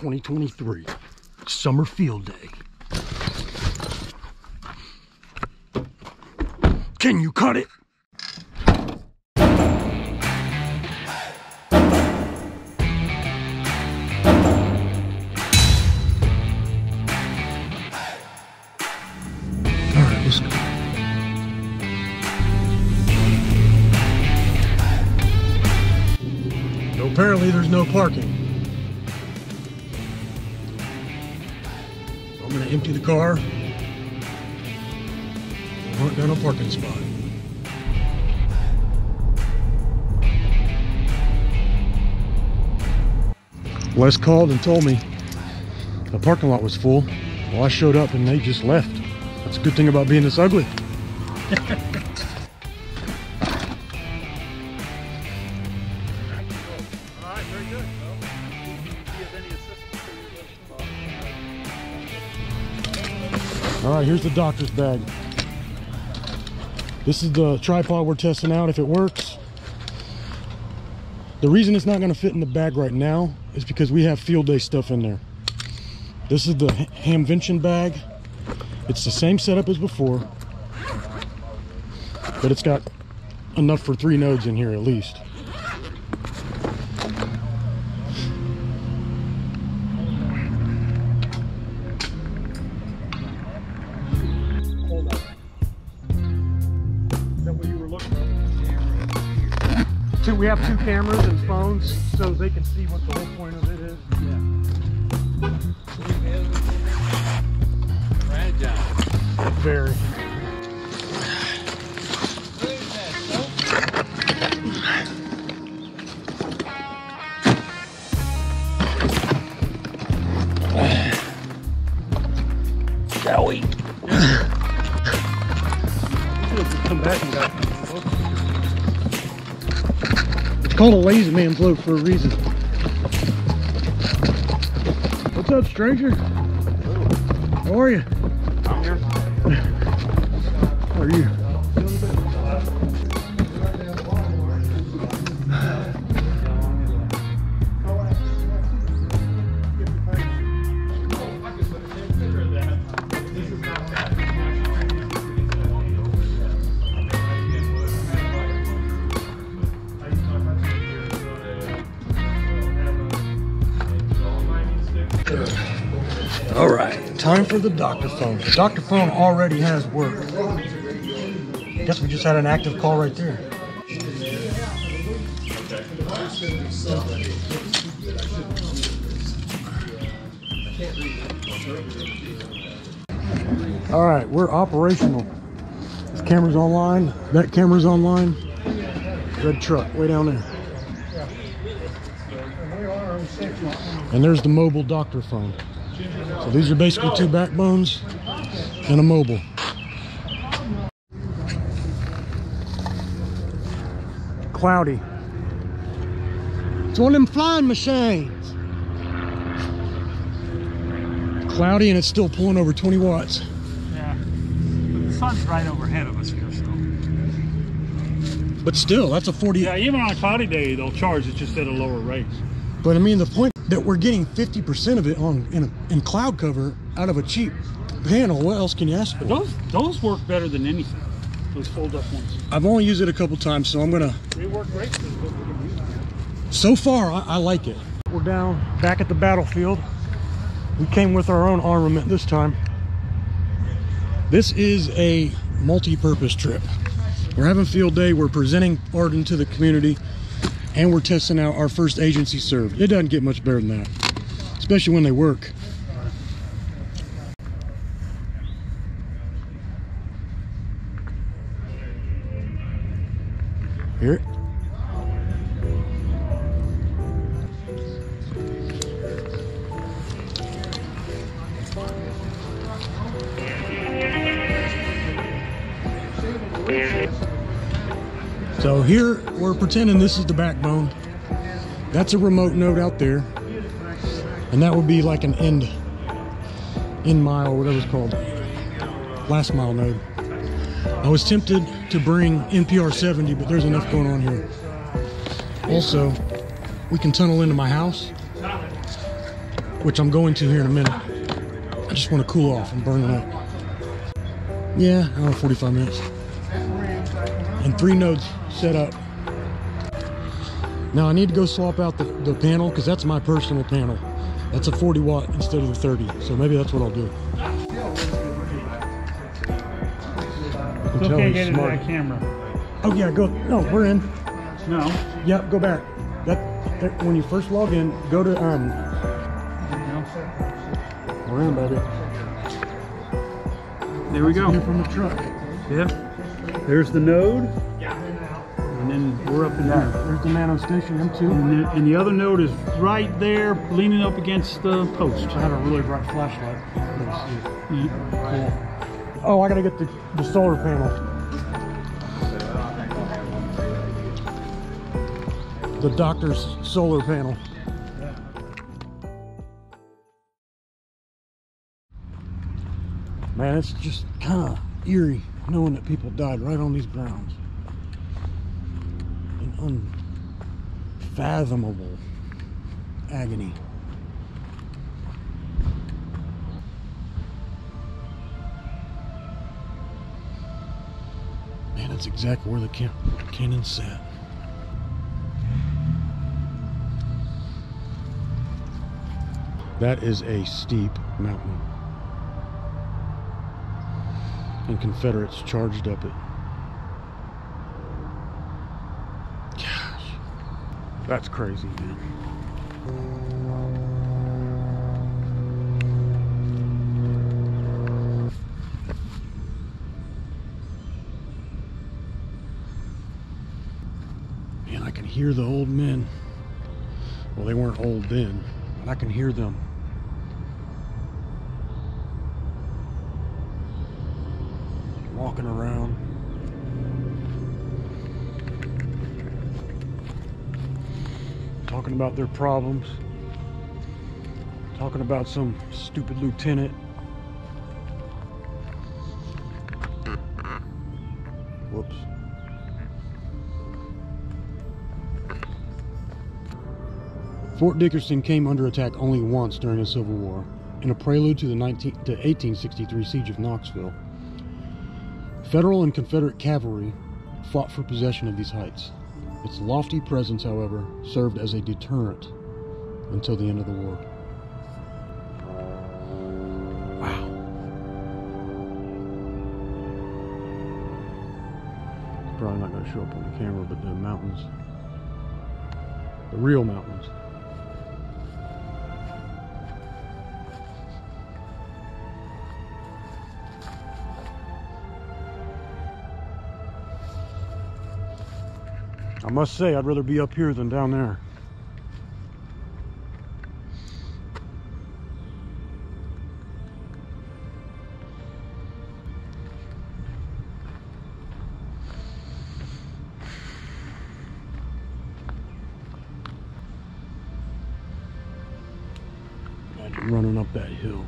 2023. Summer field day. Can you cut it? Apparently there's no parking. I'm gonna empty the car. Hunt down a parking spot. Wes called and told me the parking lot was full. Well, I showed up and they just left. That's a good thing about being this ugly. All right, very good. Well, if you any assistance, All right, here's the doctor's bag. This is the tripod we're testing out if it works. The reason it's not going to fit in the bag right now is because we have field day stuff in there. This is the Hamvention bag. It's the same setup as before, but it's got enough for three nodes in here at least. We have two cameras and phones so they can see what the whole point of it is. Fragile. Very. Called a lazy man's loaf for a reason. What's up, stranger? How are you? I'm here. How are you? All right, time for the doctor phone. The doctor phone already has work. Guess we just had an active call right there. All right, we're operational. This camera's online. That camera's online. Red truck way down there. And there's the mobile doctor phone. So these are basically two backbones and a mobile. Cloudy. It's one of them flying machines. Cloudy and it's still pulling over 20 watts. Yeah. But the sun's right overhead of us. But still, that's a 40. Yeah, even on a cloudy day, they'll charge it just at a lower rate. But I mean, the point that we're getting 50% of it on in, a, in cloud cover out of a cheap panel, what else can you ask for? Those those work better than anything. Those fold up ones. I've only used it a couple times, so I'm gonna. They work great. for what we're gonna use. So far, I, I like it. We're down back at the battlefield. We came with our own armament this time. This is a multi-purpose trip. We're having field day. We're presenting AREDN to the community, and we're testing out our first agency served. It doesn't get much better than that, especially when they work. Hear it? So here we're pretending this is the backbone. That's a remote node out there. And that would be like an end end mile, whatever it's called. Last mile node. I was tempted to bring NPR 70, but there's enough going on here. Also, we can tunnel into my house. which I'm going to here in a minute. I just want to cool off. I'm burning up. Yeah, hour 45 minutes. And three nodes set up. Now I need to go swap out the, the panel because that's my personal panel. That's a 40 watt instead of the 30. So maybe that's what I'll do. I can Still tell can't he's get smart. that camera. Oh yeah, go. No, we're in. No. Yep, go back. That, that when you first log in, go to um. We're in, baby. There we go. Here from the truck. Yeah. There's the node. Yeah. And then we're up in Yeah, there. there's the NanoStation M2. And the, and the other node is right there, leaning up against the post. I have a really bright flashlight. Let me see it. Yeah. Cool. Oh, I gotta get the, the solar panel. The doctor's solar panel. Man, it's just kind of eerie knowing that people died right on these grounds. An unfathomable agony. Man, that's exactly where the can- cannon sat. That is a steep mountain. And Confederates charged up it. Gosh. That's crazy, man. Man, I can hear the old men. Well, they weren't old then, but I can hear them. Around. Talking about their problems. Talking about some stupid lieutenant. Whoops. Fort Dickerson came under attack only once during the Civil War, in a prelude to the 19, to 1863 siege of Knoxville. Federal and Confederate cavalry fought for possession of these heights. Its lofty presence, however, served as a deterrent until the end of the war. Wow. It's probably not going to show up on the camera, but the mountains, the real mountains. I must say, I'd rather be up here than down there. Running up that hill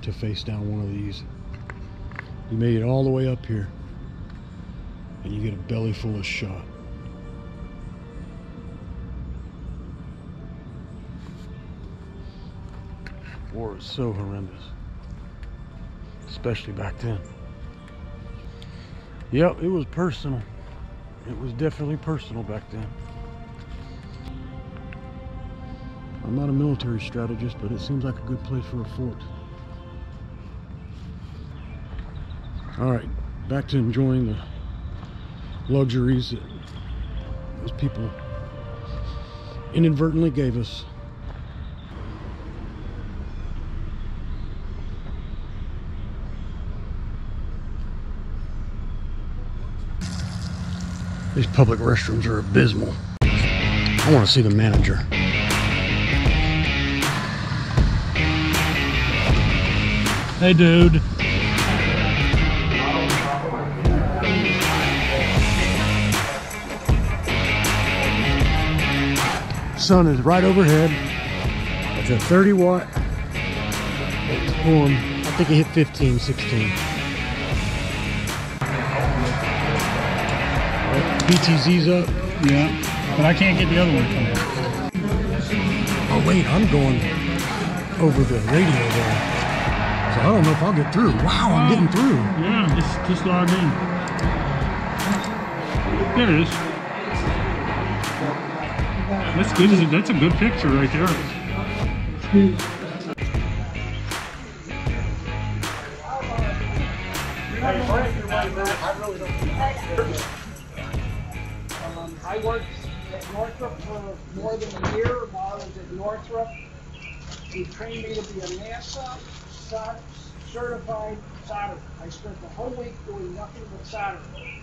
to face down one of these. You made it all the way up here and you get a belly full of shot. War is so horrendous, especially back then. Yep, it was personal. It was definitely personal back then. I'm not a military strategist, but it seems like a good place for a fort. All right, back to enjoying the luxuries that those people inadvertently gave us. These public restrooms are abysmal. I want to see the manager. Hey, dude. Sun is right overhead. It's a 30 watt. It's I think it hit 15, 16. BTZ's up. Yeah. But I can't get the other one coming. Oh Oh wait, I'm going over the radio there. So I don't know if I'll get through. Wow, I'm getting through. Yeah, just just log in. There it is. That's good. That's a good picture right there. I worked at Northrop for more than a year while I was at Northrop. He trained me to be a NASA certified solderer. I spent the whole week doing nothing but soldering.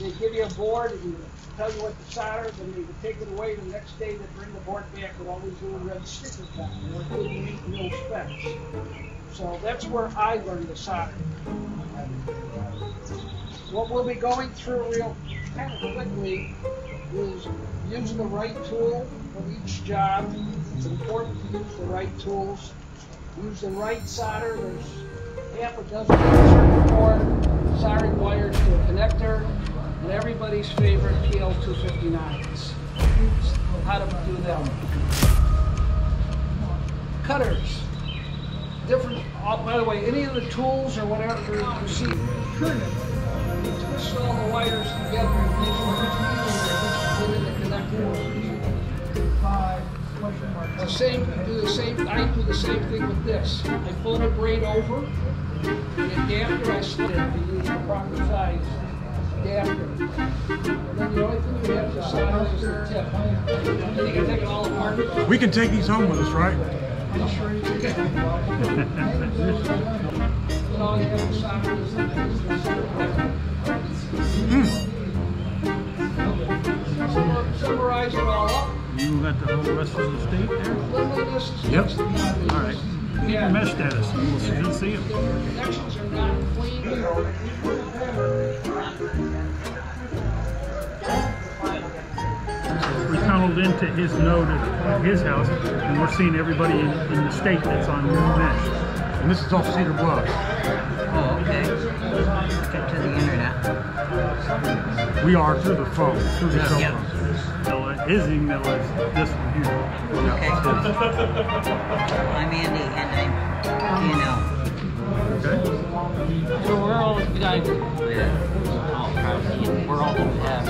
They give you a board and tell you what to solder, then they would take it away. The next day they bring the board back with all these little red stickers on it. It didn't meet no specs. So that's where I learned to solder. What we'll be going through real kind of quickly is using the right tool for each job. It's important to use the right tools. Use the right solder. There's half a dozen circuit board, soldering wires to a connector, and everybody's favorite PL259s. How to do them. Cutters different, oh, by the way, any of the tools or whatever you see. You twist all the wires together and make sure which needle is in the connector. Five, question mark. The same, do the same, I do the same thing with this. I fold a braid over, and adapter I split it to use the proper size adapter. And then the only thing you have to solder is the tip. And you can take it all apart. We can take these home with us, right? I'm sure you can. And all you have to solder is the- is the hmm. solder. Summar- Summarize it all. You got the whole rest of the state there. Yep. next to godliness. All right. Yeah. Mesh status. We'll see, we'll see it. Connections are not. We tunneled into his node at his house, and we're seeing everybody in, in the state that's on mesh. And this is off Cedar Bluff. Oh, okay. Get to the internet. We are through the phone, through the cell phone. So uh, his email is this one here. Okay. I'm Andy, and I'm, you know, Okay. So we're all you guys we're all proudly and we're all have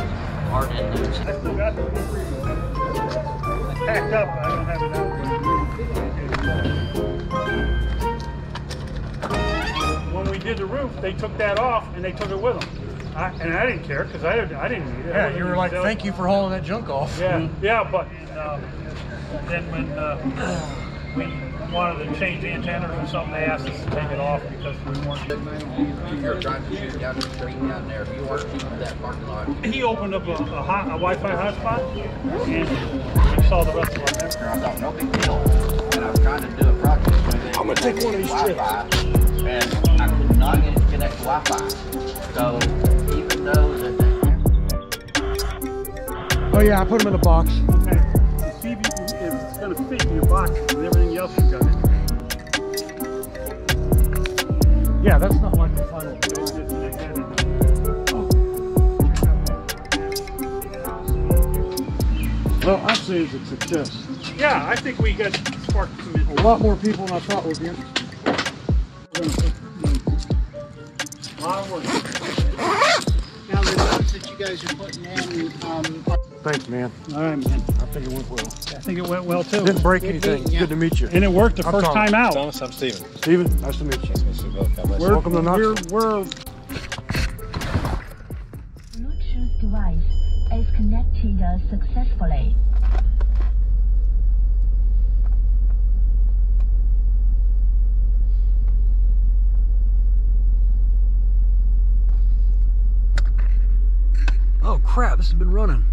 art and I still got them. Packed up, I don't have it out. Did the roof, they took that off and they took it with them. I, and I didn't care because I, didn't- I didn't need it. Yeah, you were like, sell it. thank you for hauling that junk off. Yeah, yeah, but um, then when uh, we wanted to change the antennas or something, they asked us to take it off because we weren't. You're trying to shoot down the street down there. If you weren't shooting that parking lot, He opened up a, a, hot, a Wi-Fi hotspot and we saw the rest of our network. I thought no big deal. And I was trying to do a project. I'm gonna take one of these Wi-Fi, and Wi-Fi. So even though that they Oh yeah, I put them in a box. Okay. See if, you can, if it's going to fit in your boxes and everything else you got in. Yeah, that's not like the final. Just connect that in. Well, I'd say it's a success. Yeah, I think we got sparked some. A lot more people than I thought would be. A lot of work. Now the notes that you guys are putting in, um, Thanks, man. All right, man. I think it went well. I think it went well too. Didn't break anything. It's good to meet you. And it worked the I'm first Thomas. time out. Thomas, I'm Steven. Steven, nice to meet you. We're, Welcome to we're, we're Bluetooth crap, this has been running.